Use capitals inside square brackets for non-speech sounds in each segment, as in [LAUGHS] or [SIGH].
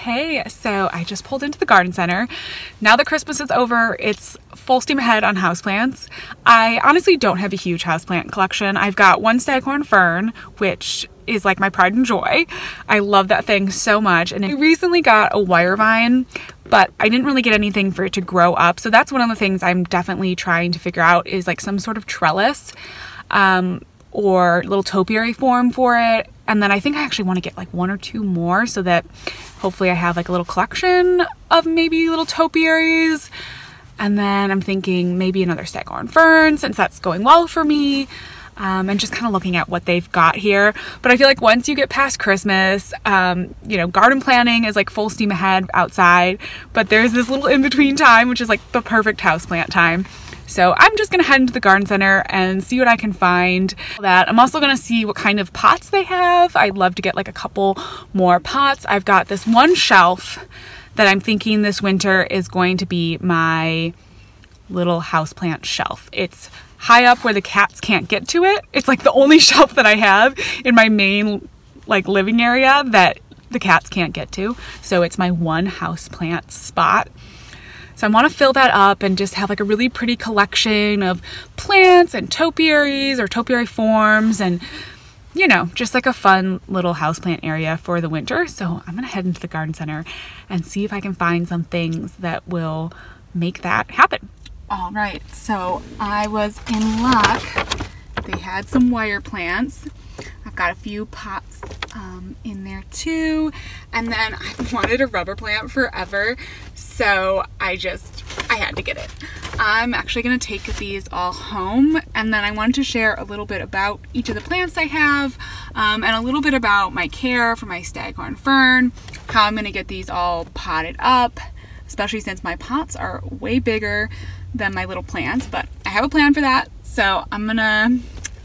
Hey, so I just pulled into the garden center. Now that Christmas is over, it's full steam ahead on houseplants. I honestly don't have a huge houseplant collection. I've got one staghorn fern, which is like my pride and joy. I love that thing so much. And I recently got a wire vine, but I didn't really get anything for it to grow up. So that's one of the things I'm definitely trying to figure out is like some sort of trellis. Um, or little topiary form for it. And then I think I actually want to get like one or two more so that hopefully I have like a little collection of maybe little topiaries. And then I'm thinking maybe another staghorn fern since that's going well for me. Um, and just kind of looking at what they've got here. But I feel like once you get past Christmas, um, you know, garden planning is like full steam ahead outside, but there's this little in between time, which is like the perfect houseplant time. So I'm just gonna head into the garden center and see what I can find. That I'm also gonna see what kind of pots they have. I'd love to get like a couple more pots. I've got this one shelf that I'm thinking this winter is going to be my little houseplant shelf. It's high up where the cats can't get to it. It's like the only [LAUGHS] shelf that I have in my main like living area that the cats can't get to. So it's my one houseplant spot. So I want to fill that up and just have like a really pretty collection of plants and topiaries or topiary forms and you know, just like a fun little houseplant area for the winter. So I'm gonna head into the garden center and see if I can find some things that will make that happen. All right, so I was in luck. They had some wire plants. I've got a few pots um, in there too. And then [LAUGHS] I wanted a rubber plant forever. So I just, I had to get it. I'm actually gonna take these all home and then I wanted to share a little bit about each of the plants I have um, and a little bit about my care for my staghorn fern, how I'm gonna get these all potted up, especially since my pots are way bigger than my little plants, but I have a plan for that. So I'm gonna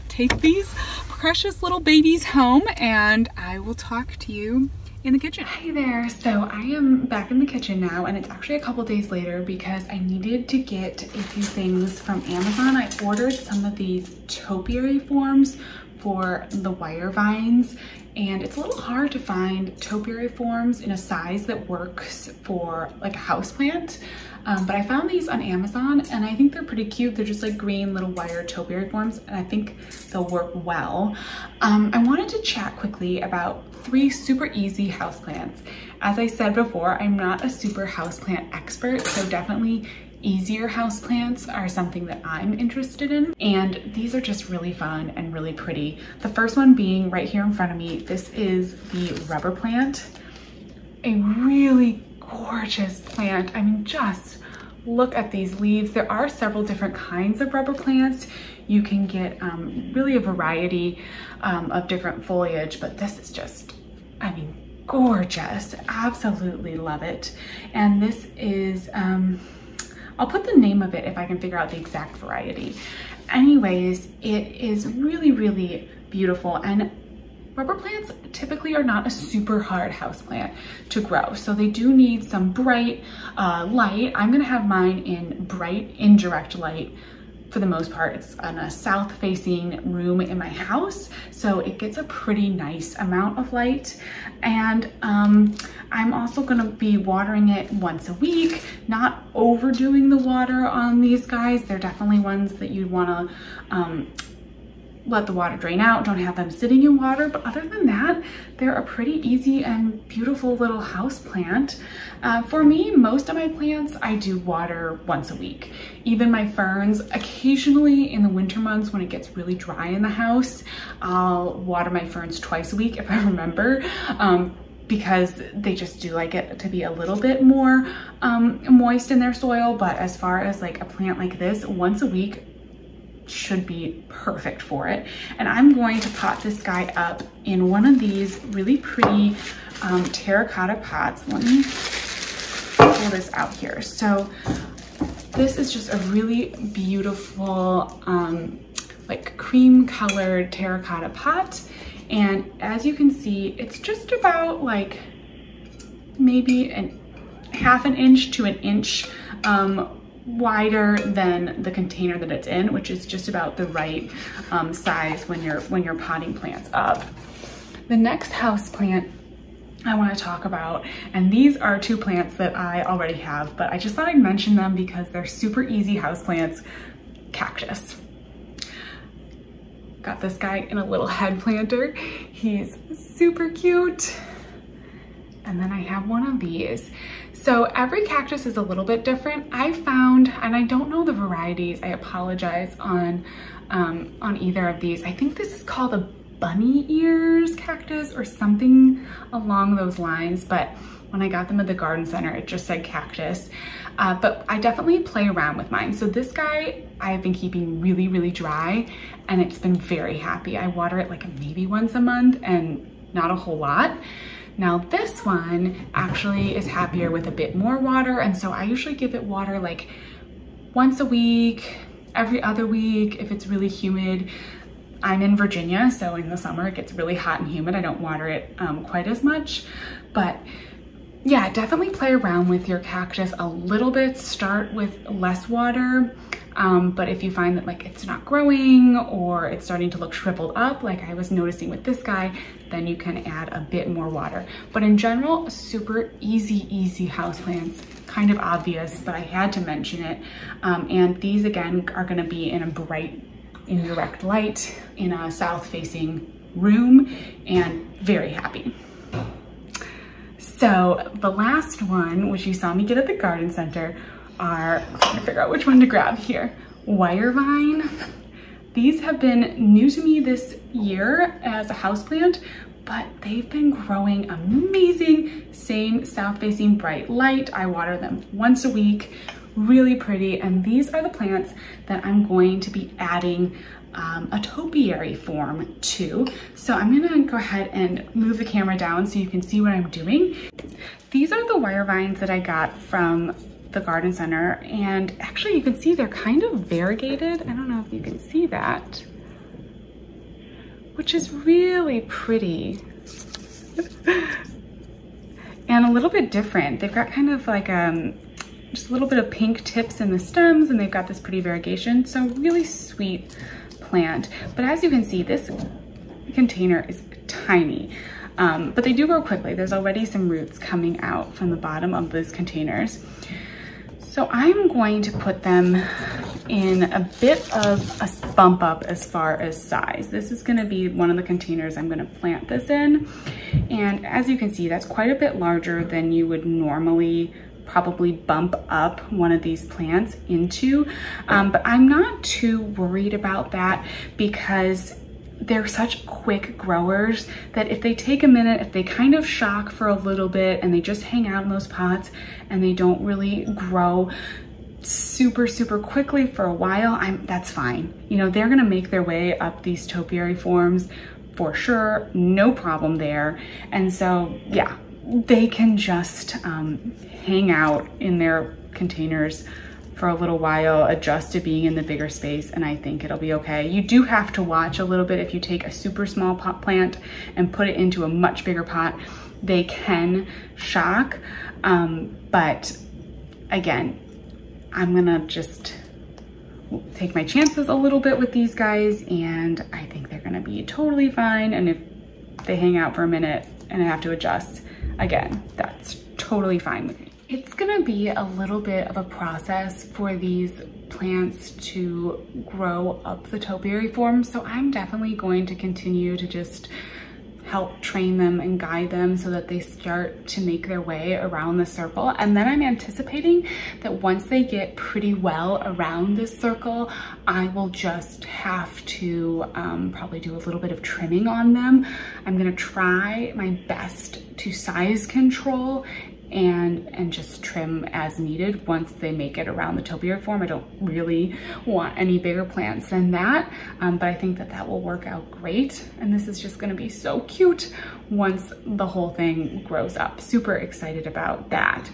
take these precious little babies home and I will talk to you in the kitchen. Hey there, so I am back in the kitchen now and it's actually a couple days later because I needed to get a few things from Amazon. I ordered some of these topiary forms for the wire vines and it's a little hard to find topiary forms in a size that works for like a house plant. Um, but I found these on Amazon and I think they're pretty cute. They're just like green little wire topiary forms and I think they'll work well. Um, I wanted to chat quickly about three super easy houseplants. As I said before, I'm not a super houseplant expert, so definitely easier houseplants are something that I'm interested in. And these are just really fun and really pretty. The first one being right here in front of me, this is the rubber plant. A really gorgeous plant. I mean, just look at these leaves. There are several different kinds of rubber plants. You can get um, really a variety um, of different foliage, but this is just, I mean, gorgeous. Absolutely love it. And this is, um, I'll put the name of it if I can figure out the exact variety. Anyways, it is really, really beautiful and Rubber plants typically are not a super hard house plant to grow. So they do need some bright uh, light. I'm gonna have mine in bright indirect light for the most part. It's in a south facing room in my house. So it gets a pretty nice amount of light. And um, I'm also gonna be watering it once a week, not overdoing the water on these guys. They're definitely ones that you'd wanna um, let the water drain out, don't have them sitting in water. But other than that, they're a pretty easy and beautiful little house plant. Uh, for me, most of my plants, I do water once a week. Even my ferns, occasionally in the winter months when it gets really dry in the house, I'll water my ferns twice a week if I [LAUGHS] remember. Um, because they just do like it to be a little bit more um, moist in their soil. But as far as like a plant like this, once a week, should be perfect for it. And I'm going to pot this guy up in one of these really pretty um, terracotta pots. Let me pull this out here. So this is just a really beautiful, um, like cream colored terracotta pot. And as you can see, it's just about like maybe an half an inch to an inch um, wider than the container that it's in, which is just about the right um, size when you're when you're potting plants up. The next house plant I want to talk about. And these are two plants that I already have, but I just thought I'd mention them because they're super easy houseplants. Cactus. Got this guy in a little head planter. He's super cute. And then I have one of these. So every cactus is a little bit different. I found, and I don't know the varieties, I apologize on, um, on either of these. I think this is called a bunny ears cactus or something along those lines, but when I got them at the garden center, it just said cactus. Uh, but I definitely play around with mine. So this guy I've been keeping really, really dry and it's been very happy. I water it like maybe once a month and not a whole lot. Now this one actually is happier with a bit more water. And so I usually give it water like once a week, every other week if it's really humid. I'm in Virginia, so in the summer it gets really hot and humid. I don't water it um, quite as much, but yeah, definitely play around with your cactus a little bit. Start with less water um, but if you find that like it's not growing or it's starting to look shriveled up, like I was noticing with this guy, then you can add a bit more water. But in general, super easy, easy houseplants, kind of obvious, but I had to mention it. Um, and these again are gonna be in a bright indirect light in a south facing room and very happy. So the last one, which you saw me get at the garden center, are, I'm trying to figure out which one to grab here. Wire vine. These have been new to me this year as a houseplant, but they've been growing amazing. Same south facing bright light. I water them once a week, really pretty. And these are the plants that I'm going to be adding um, a topiary form too. So I'm gonna go ahead and move the camera down so you can see what I'm doing. These are the wire vines that I got from the garden center and actually you can see they're kind of variegated. I don't know if you can see that, which is really pretty. [LAUGHS] and a little bit different. They've got kind of like um, just a little bit of pink tips in the stems and they've got this pretty variegation. So really sweet plant. But as you can see, this container is tiny. Um, but they do grow quickly. There's already some roots coming out from the bottom of those containers. So I'm going to put them in a bit of a bump up as far as size. This is gonna be one of the containers I'm gonna plant this in. And as you can see, that's quite a bit larger than you would normally probably bump up one of these plants into. Um, but I'm not too worried about that because they're such quick growers that if they take a minute, if they kind of shock for a little bit and they just hang out in those pots and they don't really grow super, super quickly for a while, I'm, that's fine. You know, they're gonna make their way up these topiary forms for sure, no problem there. And so, yeah, they can just um, hang out in their containers for a little while, adjust to being in the bigger space, and I think it'll be okay. You do have to watch a little bit if you take a super small pot plant and put it into a much bigger pot, they can shock. Um, but again, I'm gonna just take my chances a little bit with these guys and I think they're gonna be totally fine. And if they hang out for a minute and I have to adjust, again, that's totally fine with me. It's gonna be a little bit of a process for these plants to grow up the topiary form. So I'm definitely going to continue to just help train them and guide them so that they start to make their way around the circle. And then I'm anticipating that once they get pretty well around this circle, I will just have to um, probably do a little bit of trimming on them. I'm gonna try my best to size control and and just trim as needed once they make it around the topiary form. I don't really want any bigger plants than that, um, but I think that that will work out great. And this is just gonna be so cute once the whole thing grows up. Super excited about that.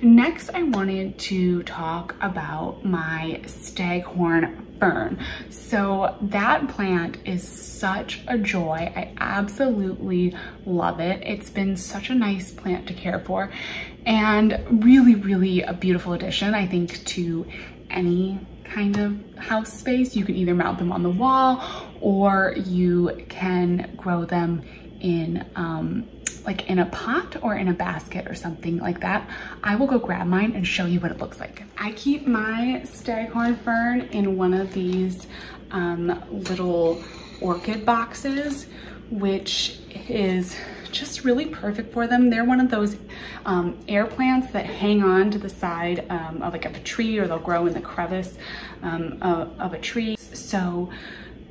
Next, I wanted to talk about my staghorn fern. So that plant is such a joy. I absolutely love it. It's been such a nice plant to care for and really, really a beautiful addition, I think, to any kind of house space. You can either mount them on the wall or you can grow them in um, like in a pot or in a basket or something like that, I will go grab mine and show you what it looks like. I keep my staghorn fern in one of these um, little orchid boxes, which is just really perfect for them. They're one of those um, air plants that hang on to the side um, of like a tree or they'll grow in the crevice um, of, of a tree. So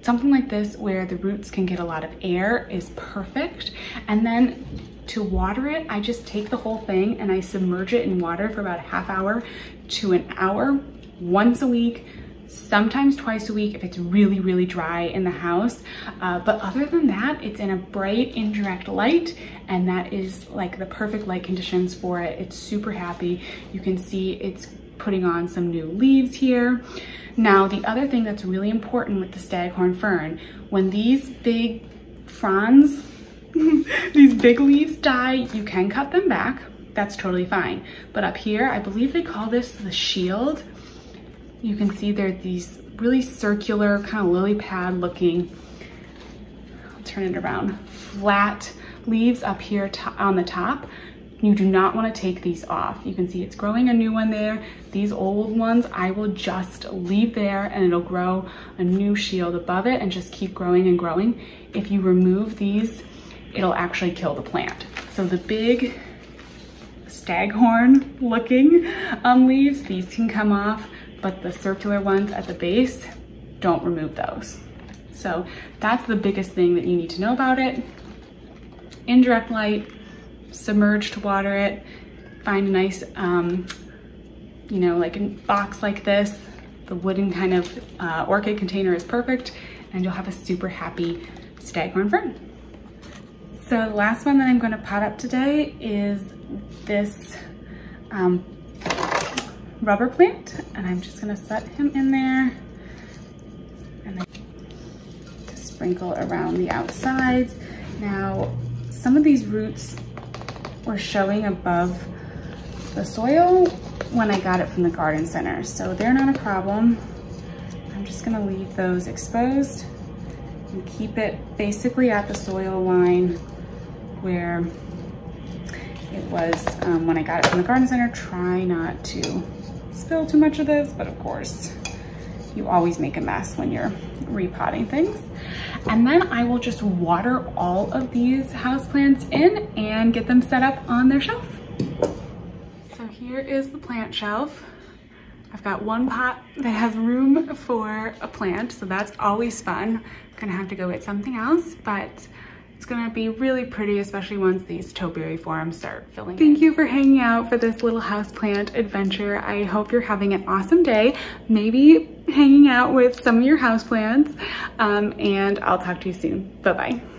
something like this where the roots can get a lot of air is perfect. And then to water it, I just take the whole thing and I submerge it in water for about a half hour to an hour once a week sometimes twice a week if it's really, really dry in the house. Uh, but other than that, it's in a bright indirect light and that is like the perfect light conditions for it. It's super happy. You can see it's putting on some new leaves here. Now, the other thing that's really important with the staghorn fern, when these big fronds, [LAUGHS] these big leaves die, you can cut them back. That's totally fine. But up here, I believe they call this the shield you can see there are these really circular, kind of lily pad looking, I'll turn it around, flat leaves up here on the top. You do not want to take these off. You can see it's growing a new one there. These old ones I will just leave there and it'll grow a new shield above it and just keep growing and growing. If you remove these, it'll actually kill the plant. So the big staghorn looking um, leaves, these can come off but the circular ones at the base, don't remove those. So that's the biggest thing that you need to know about it. Indirect light, submerge to water it, find a nice, um, you know, like a box like this. The wooden kind of uh, orchid container is perfect and you'll have a super happy staghorn fern. So the last one that I'm gonna pot up today is this um, rubber plant and I'm just gonna set him in there and then to sprinkle around the outsides. Now, some of these roots were showing above the soil when I got it from the garden center, so they're not a problem. I'm just gonna leave those exposed and keep it basically at the soil line where it was um, when I got it from the garden center. Try not to spill too much of this, but of course, you always make a mess when you're repotting things. And then I will just water all of these houseplants in and get them set up on their shelf. So here is the plant shelf. I've got one pot that has room for a plant, so that's always fun. I'm gonna have to go get something else, but it's gonna be really pretty, especially once these topiary forms start filling Thank in. you for hanging out for this little houseplant adventure. I hope you're having an awesome day. Maybe hanging out with some of your houseplants, um, and I'll talk to you soon. Bye-bye.